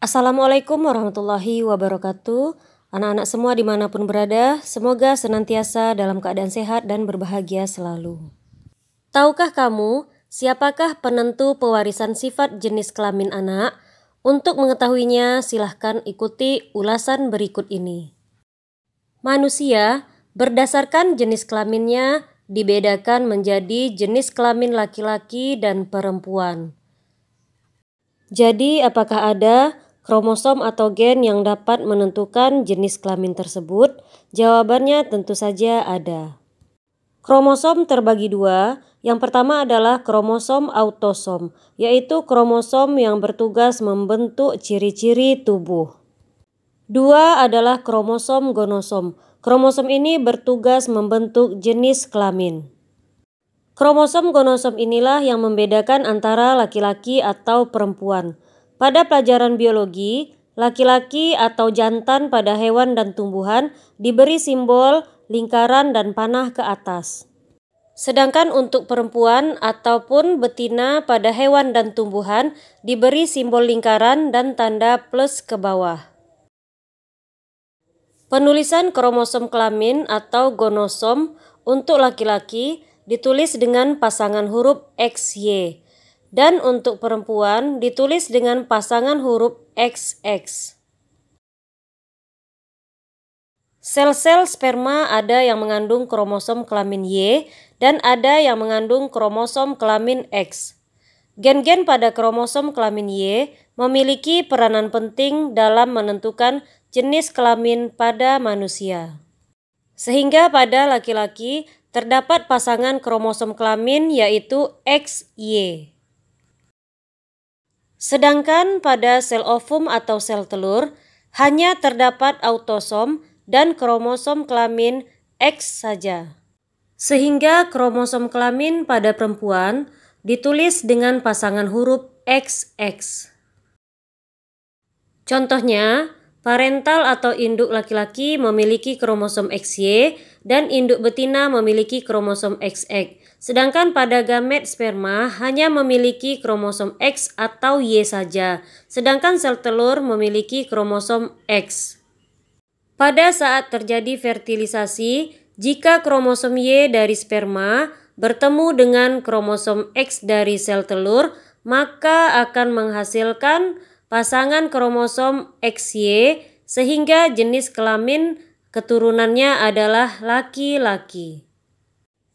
Assalamualaikum warahmatullahi wabarakatuh. Anak-anak semua di mana pun berada, semoga senantiasa dalam keadaan sehat dan berbahagia selalu. Tahukah kamu siapakah penentu pewarisan sifat jenis kelamin anak? Untuk mengetahuinya, silahkan ikuti ulasan berikut ini. Manusia berdasarkan jenis kelaminnya dibedakan menjadi jenis kelamin laki-laki dan perempuan. Jadi, apakah ada kromosom atau gen yang dapat menentukan jenis kelamin tersebut? Jawabannya tentu saja ada. Kromosom terbagi dua. Yang pertama adalah kromosom autosom, yaitu kromosom yang bertugas membentuk ciri-ciri tubuh. Dua adalah kromosom gonosom. Kromosom ini bertugas membentuk jenis kelamin. Kromosom gonosom inilah yang membedakan antara laki-laki atau perempuan. Pada pelajaran biologi, laki-laki atau jantan pada hewan dan tumbuhan diberi simbol lingkaran dan panah ke atas. Sedangkan untuk perempuan ataupun betina pada hewan dan tumbuhan diberi simbol lingkaran dan tanda plus ke bawah. Penulisan kromosom kelamin atau gonosom untuk laki-laki ditulis dengan pasangan huruf XY dan untuk perempuan ditulis dengan pasangan huruf XX. Sel-sel sperma ada yang mengandung kromosom kelamin Y dan ada yang mengandung kromosom kelamin X. Gen-gen pada kromosom kelamin Y memiliki peranan penting dalam menentukan jenis kelamin pada manusia. Sehingga pada laki-laki terdapat pasangan kromosom kelamin yaitu XY. Sedangkan pada sel ovum atau sel telur hanya terdapat autosom dan kromosom kelamin X saja. Sehingga kromosom kelamin pada perempuan ditulis dengan pasangan huruf XX. Contohnya, parental atau induk laki-laki memiliki kromosom XY dan induk betina memiliki kromosom XX. Sedangkan pada gamet sperma hanya memiliki kromosom X atau Y saja, sedangkan sel telur memiliki kromosom X. Pada saat terjadi fertilisasi, jika kromosom Y dari sperma bertemu dengan kromosom X dari sel telur, maka akan menghasilkan pasangan kromosom XY sehingga jenis kelamin keturunannya adalah laki-laki.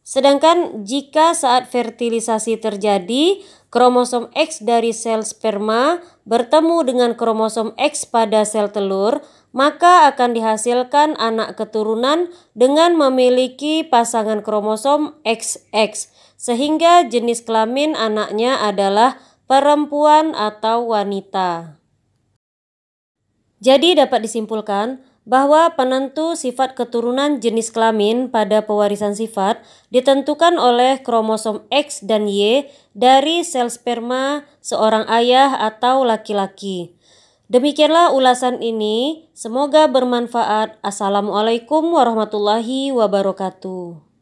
Sedangkan jika saat fertilisasi terjadi, kromosom X dari sel sperma bertemu dengan kromosom X pada sel telur, maka akan dihasilkan anak keturunan dengan memiliki pasangan kromosom XX, sehingga jenis kelamin anaknya adalah perempuan atau wanita. Jadi dapat disimpulkan bahwa penentu sifat keturunan jenis kelamin pada pewarisan sifat ditentukan oleh kromosom X dan Y dari sel sperma seorang ayah atau laki-laki. Demikianlah ulasan ini, semoga bermanfaat. Assalamualaikum warahmatullahi wabarakatuh.